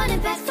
running back.